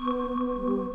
Música